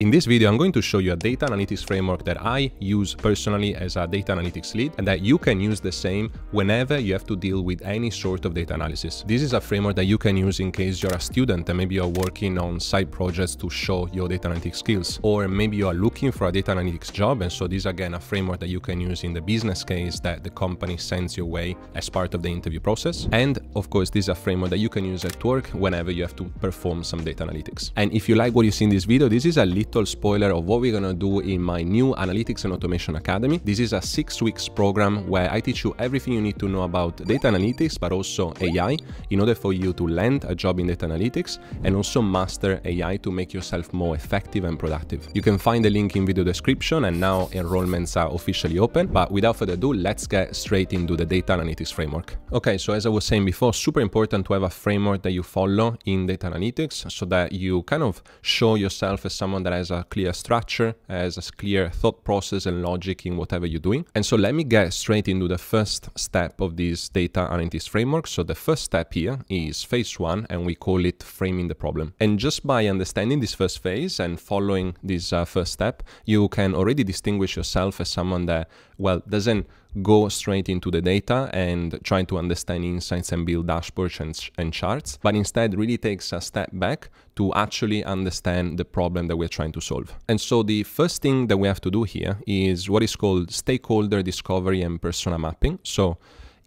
In this video, I'm going to show you a data analytics framework that I use personally as a data analytics lead and that you can use the same whenever you have to deal with any sort of data analysis. This is a framework that you can use in case you're a student and maybe you're working on side projects to show your data analytics skills, or maybe you are looking for a data analytics job. And so this is again a framework that you can use in the business case that the company sends your way as part of the interview process. And of course, this is a framework that you can use at work whenever you have to perform some data analytics. And if you like what you see in this video, this is a little spoiler of what we're gonna do in my new Analytics and Automation Academy. This is a six weeks program where I teach you everything you need to know about data analytics, but also AI, in order for you to land a job in data analytics and also master AI to make yourself more effective and productive. You can find the link in video description and now enrollments are officially open. But without further ado, let's get straight into the data analytics framework. Okay, so as I was saying before, super important to have a framework that you follow in data analytics so that you kind of show yourself as someone that has a clear structure, has a clear thought process and logic in whatever you're doing. And so let me get straight into the first step of this data analytics framework. So the first step here is phase one, and we call it framing the problem. And just by understanding this first phase and following this uh, first step, you can already distinguish yourself as someone that, well, doesn't go straight into the data and try to understand insights and build dashboards and, and, charts, but instead really takes a step back to actually understand the problem that we're trying to solve. And so the first thing that we have to do here is what is called stakeholder discovery and persona mapping. So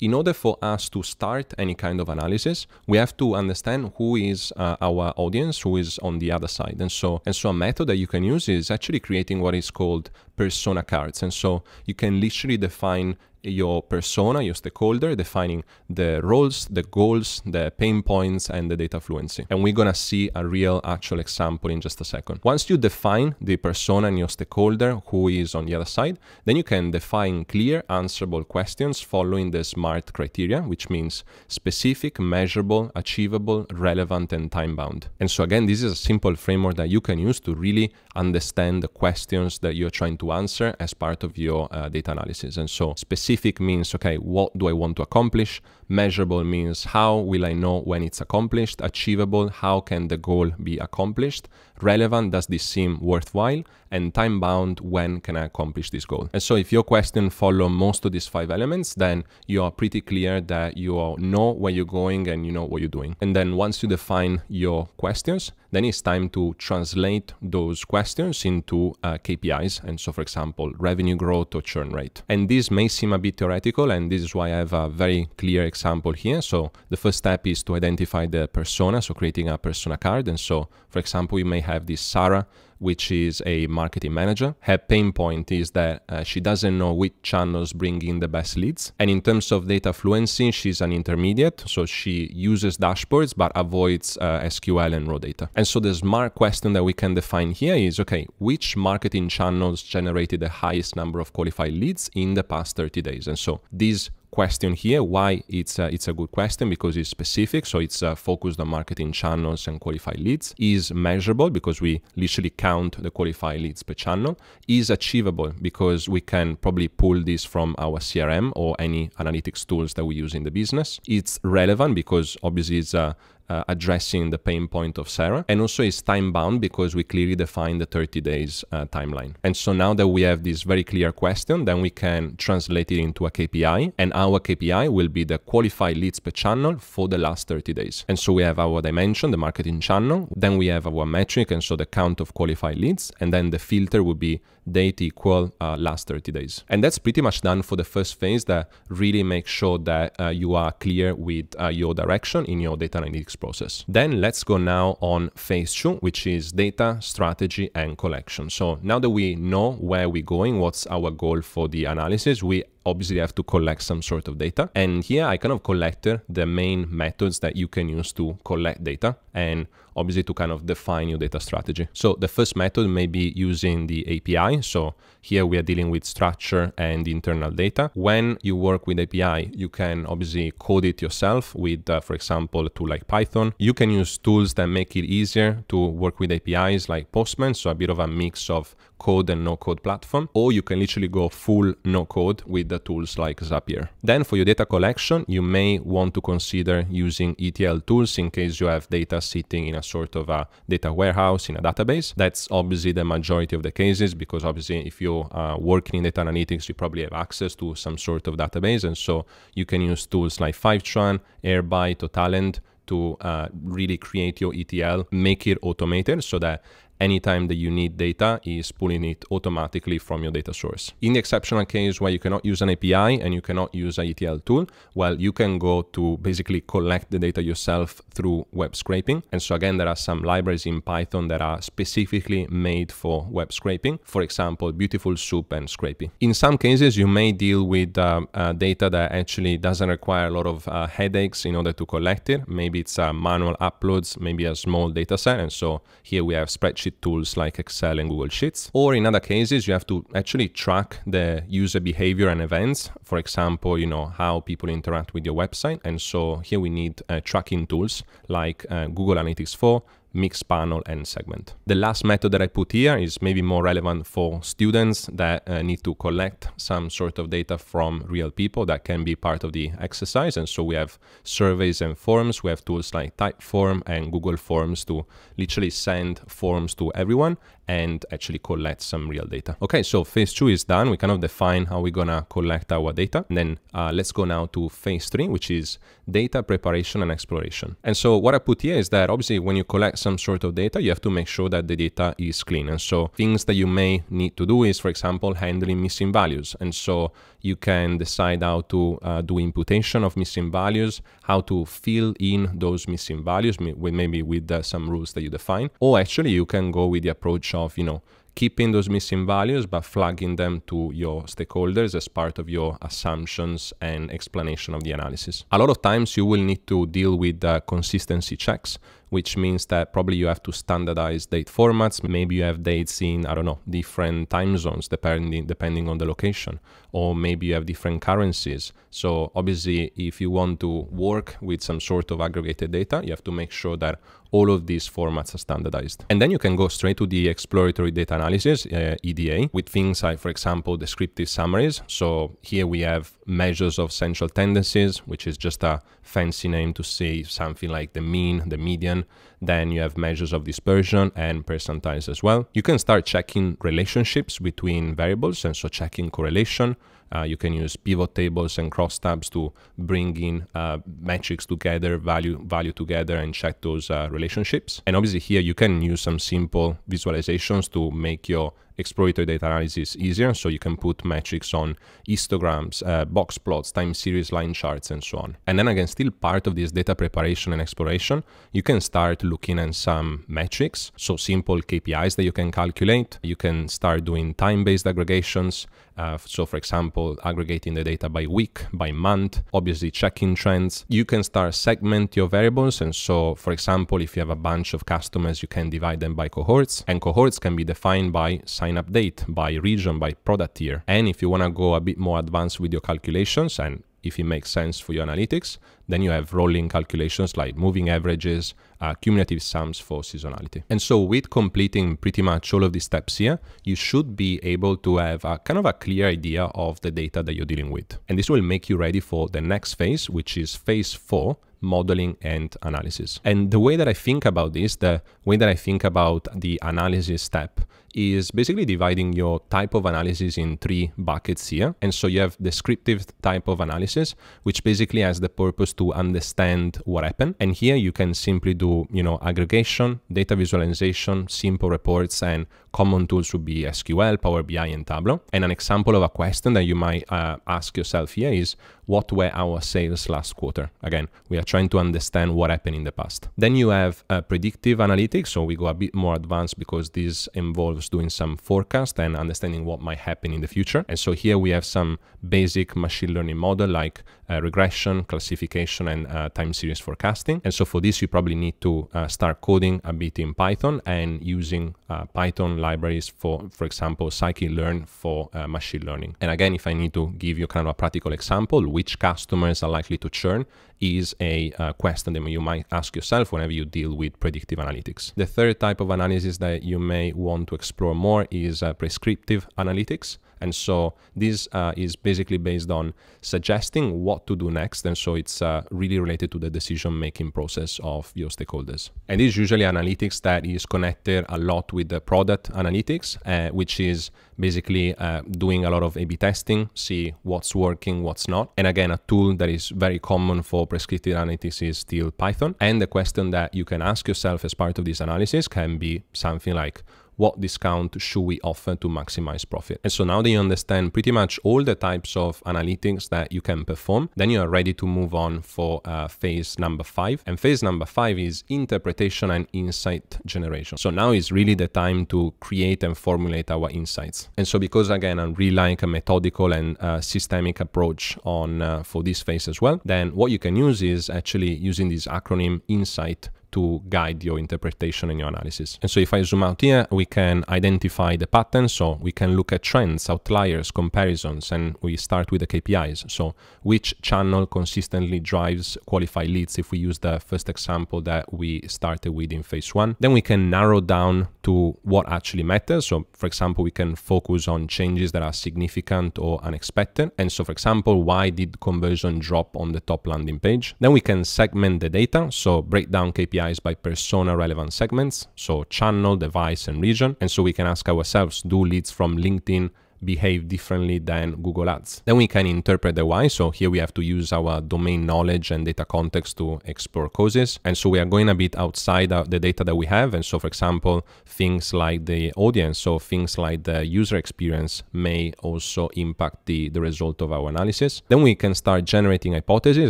in order for us to start any kind of analysis, we have to understand who is uh, our audience, who is on the other side. And so, and so a method that you can use is actually creating what is called persona cards. And so you can literally define your persona, your stakeholder, defining the roles, the goals, the pain points, and the data fluency. And we're gonna see a real actual example in just a second. Once you define the persona and your stakeholder who is on the other side, then you can define clear, answerable questions following the SMART criteria, which means specific, measurable, achievable, relevant, and time-bound. And so again, this is a simple framework that you can use to really understand the questions that you're trying to answer as part of your uh, data analysis. And so specific Specific means, okay, what do I want to accomplish? Measurable means how will I know when it's accomplished? Achievable, how can the goal be accomplished? Relevant, does this seem worthwhile? And time bound, when can I accomplish this goal? And so if your question follow most of these five elements, then you are pretty clear that you know where you're going and you know what you're doing. And then once you define your questions, then it's time to translate those questions into uh, KPIs. And so, for example, revenue growth or churn rate. And this may seem a bit theoretical, and this is why I have a very clear example here. So the first step is to identify the persona, so creating a persona card. And so, for example, you may have this Sarah which is a marketing manager. Her pain point is that uh, she doesn't know which channels bring in the best leads. And in terms of data fluency, she's an intermediate. So she uses dashboards but avoids uh, SQL and raw data. And so the smart question that we can define here is okay, which marketing channels generated the highest number of qualified leads in the past 30 days? And so these question here why it's a, it's a good question because it's specific so it's uh, focused on marketing channels and qualified leads is measurable because we literally count the qualified leads per channel is achievable because we can probably pull this from our crm or any analytics tools that we use in the business. It's relevant because obviously it's a, uh, addressing the pain point of Sarah. And also it's time bound because we clearly define the 30 days uh, timeline. And so now that we have this very clear question, then we can translate it into a KPI. And our KPI will be the qualified leads per channel for the last 30 days. And so we have our dimension, the marketing channel. Then we have our metric, and so the count of qualified leads. And then the filter will be date equal uh, last 30 days. And that's pretty much done for the first phase that really makes sure that uh, you are clear with uh, your direction in your data analytics process. Then let's go now on phase two, which is data, strategy, and collection. So now that we know where we're going, what's our goal for the analysis, we obviously have to collect some sort of data. And here I kind of collected the main methods that you can use to collect data and obviously to kind of define your data strategy. So the first method may be using the API. So here we are dealing with structure and internal data. When you work with API, you can obviously code it yourself with, uh, for example, a tool like Python. You can use tools that make it easier to work with APIs like Postman. So a bit of a mix of code and no code platform, or you can literally go full no code with the tools like Zapier. Then for your data collection, you may want to consider using ETL tools in case you have data sitting in a sort of a data warehouse in a database. That's obviously the majority of the cases because obviously if you're uh, working in data analytics, you probably have access to some sort of database. And so you can use tools like Fivetran, Airbyte, or Talend to uh, really create your ETL, make it automated so that anytime that you need data is pulling it automatically from your data source. In the exceptional case where you cannot use an API and you cannot use a ETL tool, well, you can go to basically collect the data yourself through web scraping. And so again, there are some libraries in Python that are specifically made for web scraping. For example, Beautiful Soup and Scrapy. In some cases, you may deal with uh, uh, data that actually doesn't require a lot of uh, headaches in order to collect it. Maybe it's uh, manual uploads, maybe a small data set. And so here we have spreadsheet tools like Excel and Google Sheets. Or in other cases, you have to actually track the user behavior and events. For example, you know, how people interact with your website. And so here we need uh, tracking tools like uh, Google Analytics 4, Mixpanel and segment. The last method that I put here is maybe more relevant for students that uh, need to collect some sort of data from real people that can be part of the exercise. And so we have surveys and forms. We have tools like Typeform and Google Forms to literally send forms to everyone and actually collect some real data. Okay, so phase two is done. We kind of define how we're gonna collect our data. And then uh, let's go now to phase three, which is data preparation and exploration. And so what I put here is that obviously when you collect some sort of data, you have to make sure that the data is clean. And so things that you may need to do is, for example, handling missing values. And so you can decide how to uh, do imputation of missing values, how to fill in those missing values, maybe with uh, some rules that you define. Or actually you can go with the approach of, you know, keeping those missing values but flagging them to your stakeholders as part of your assumptions and explanation of the analysis. A lot of times you will need to deal with uh, consistency checks which means that probably you have to standardize date formats. Maybe you have dates in, I don't know, different time zones depending, depending on the location, or maybe you have different currencies. So obviously, if you want to work with some sort of aggregated data, you have to make sure that all of these formats are standardized. And then you can go straight to the exploratory data analysis, uh, EDA, with things like, for example, descriptive summaries. So here we have measures of central tendencies, which is just a fancy name to say something like the mean, the median. Then you have measures of dispersion and percentiles as well. You can start checking relationships between variables and so checking correlation. Uh, you can use pivot tables and crosstabs to bring in uh, metrics together, value value together, and check those uh, relationships. And obviously here you can use some simple visualizations to make your exploratory data analysis easier. So you can put metrics on histograms, uh, box plots, time series line charts, and so on. And then again, still part of this data preparation and exploration, you can start looking at some metrics. So simple KPIs that you can calculate. You can start doing time-based aggregations. Uh, so for example, aggregating the data by week, by month, obviously checking trends. You can start segment your variables. And so for example, if you have a bunch of customers, you can divide them by cohorts and cohorts can be defined by sign up date, by region, by product tier. And if you want to go a bit more advanced with your calculations and if it makes sense for your analytics, then you have rolling calculations like moving averages, uh, cumulative sums for seasonality. And so with completing pretty much all of these steps here, you should be able to have a kind of a clear idea of the data that you're dealing with. And this will make you ready for the next phase, which is phase four, modeling and analysis. And the way that I think about this, the way that I think about the analysis step is basically dividing your type of analysis in three buckets here. And so you have descriptive type of analysis, which basically has the purpose to understand what happened. And here you can simply do, you know, aggregation, data visualization, simple reports, and common tools would be SQL, Power BI, and Tableau. And an example of a question that you might uh, ask yourself here is, what were our sales last quarter? Again, we are trying to understand what happened in the past. Then you have uh, predictive analytics. So we go a bit more advanced because this involves doing some forecast and understanding what might happen in the future. And so here we have some basic machine learning model like uh, regression, classification, and uh, time series forecasting. And so for this, you probably need to uh, start coding a bit in Python and using uh, Python libraries for, for example, scikit-learn for uh, machine learning. And again, if I need to give you kind of a practical example, which customers are likely to churn is a uh, question that you might ask yourself whenever you deal with predictive analytics. The third type of analysis that you may want to explore more is uh, prescriptive analytics. And so this uh, is basically based on suggesting what to do next. And so it's uh, really related to the decision making process of your stakeholders. And it's usually analytics that is connected a lot with the product analytics, uh, which is basically uh, doing a lot of A B testing, see what's working, what's not. And again, a tool that is very common for prescriptive analytics is still Python. And the question that you can ask yourself as part of this analysis can be something like, what discount should we offer to maximize profit. And so now that you understand pretty much all the types of analytics that you can perform, then you are ready to move on for uh, phase number five. And phase number five is interpretation and insight generation. So now is really the time to create and formulate our insights. And so because again, I really like a methodical and uh, systemic approach on uh, for this phase as well, then what you can use is actually using this acronym insight to guide your interpretation and your analysis. And so if I zoom out here, we can identify the patterns. So we can look at trends, outliers, comparisons, and we start with the KPIs. So which channel consistently drives qualified leads if we use the first example that we started with in phase one. Then we can narrow down to what actually matters. So for example, we can focus on changes that are significant or unexpected. And so for example, why did conversion drop on the top landing page? Then we can segment the data. So break down KPIs KPIs by persona relevant segments, so channel, device, and region. And so we can ask ourselves, do leads from LinkedIn behave differently than Google Ads. Then we can interpret the why. So here we have to use our domain knowledge and data context to explore causes. And so we are going a bit outside of the data that we have. And so, for example, things like the audience, so things like the user experience may also impact the, the result of our analysis. Then we can start generating hypotheses.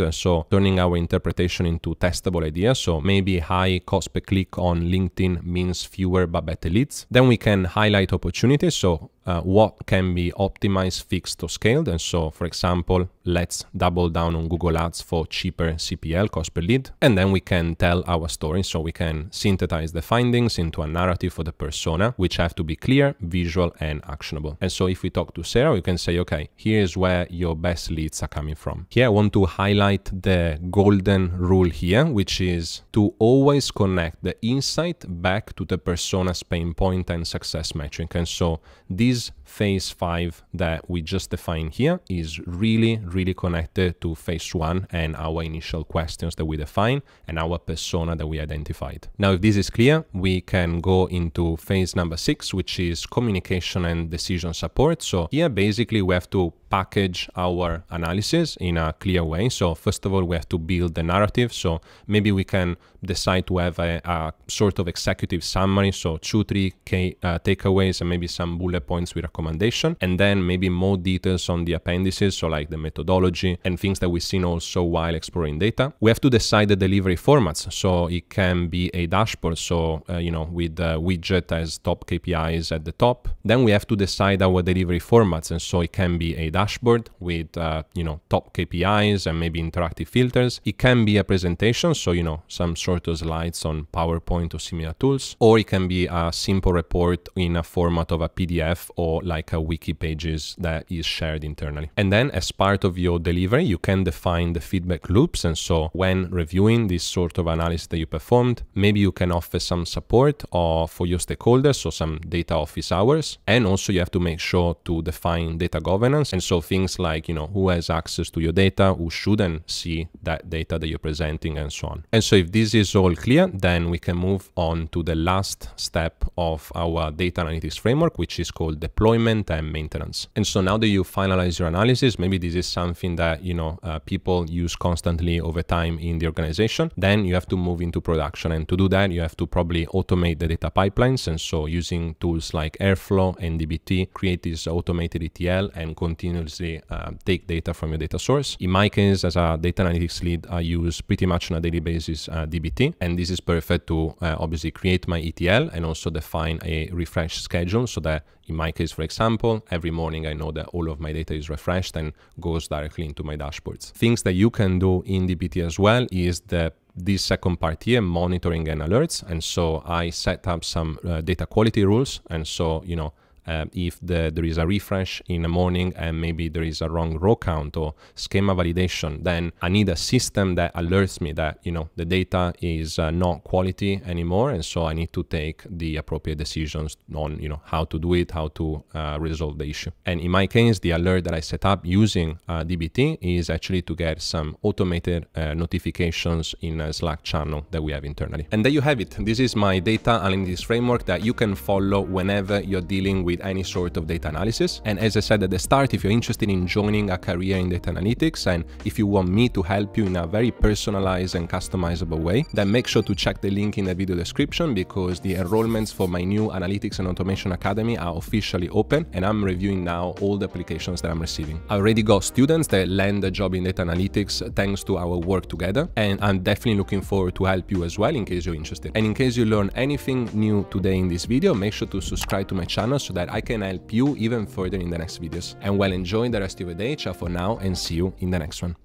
And so turning our interpretation into testable ideas. So maybe high cost per click on LinkedIn means fewer but better leads. Then we can highlight opportunities. So uh, what can be optimized, fixed, or scaled. And so, for example, let's double down on Google Ads for cheaper CPL, cost per lead. And then we can tell our story. So we can synthesize the findings into a narrative for the persona, which have to be clear, visual, and actionable. And so if we talk to Sarah, we can say, okay, here's where your best leads are coming from. Here, I want to highlight the golden rule here, which is to always connect the insight back to the persona's pain point and success metric. And so this phase five that we just defined here is really, really connected to phase one and our initial questions that we define and our persona that we identified. Now, if this is clear, we can go into phase number six, which is communication and decision support. So here, basically, we have to package our analysis in a clear way. So first of all, we have to build the narrative. So maybe we can decide to have a, a sort of executive summary. So two, three key uh, takeaways and maybe some bullet points with recommendation. And then maybe more details on the appendices. So like the methodology and things that we've seen also while exploring data. We have to decide the delivery formats. So it can be a dashboard. So, uh, you know, with the widget as top KPIs at the top. Then we have to decide our delivery formats. And so it can be a dashboard dashboard with uh, you know top KPIs and maybe interactive filters. It can be a presentation, so you know some sort of slides on PowerPoint or similar tools, or it can be a simple report in a format of a PDF or like a wiki pages that is shared internally. And then as part of your delivery, you can define the feedback loops. And so when reviewing this sort of analysis that you performed, maybe you can offer some support or for your stakeholders, so some data office hours. And also you have to make sure to define data governance. And so so things like, you know, who has access to your data, who shouldn't see that data that you're presenting and so on. And so if this is all clear, then we can move on to the last step of our data analytics framework, which is called deployment and maintenance. And so now that you finalize your analysis, maybe this is something that, you know, uh, people use constantly over time in the organization, then you have to move into production. And to do that, you have to probably automate the data pipelines. And so using tools like Airflow and dbt, create this automated ETL and continue continuously uh, take data from your data source. In my case, as a data analytics lead, I use pretty much on a daily basis uh, DBT, and this is perfect to uh, obviously create my ETL and also define a refresh schedule so that in my case, for example, every morning I know that all of my data is refreshed and goes directly into my dashboards. Things that you can do in DBT as well is the this second part here, monitoring and alerts. And so I set up some uh, data quality rules. And so, you know, uh, if the, there is a refresh in the morning and maybe there is a wrong row count or schema validation, then I need a system that alerts me that, you know, the data is uh, not quality anymore. And so I need to take the appropriate decisions on, you know, how to do it, how to uh, resolve the issue. And in my case, the alert that I set up using uh, DBT is actually to get some automated uh, notifications in a Slack channel that we have internally. And there you have it. This is my data analytics framework that you can follow whenever you're dealing with any sort of data analysis. And as I said at the start, if you're interested in joining a career in data analytics and if you want me to help you in a very personalized and customizable way, then make sure to check the link in the video description because the enrollments for my new Analytics and Automation Academy are officially open and I'm reviewing now all the applications that I'm receiving. I already got students that land a job in data analytics thanks to our work together and I'm definitely looking forward to help you as well in case you're interested. And in case you learn anything new today in this video, make sure to subscribe to my channel so that I can help you even further in the next videos. And well, enjoying the rest of your day. Ciao for now and see you in the next one.